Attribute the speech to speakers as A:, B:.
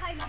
A: 开心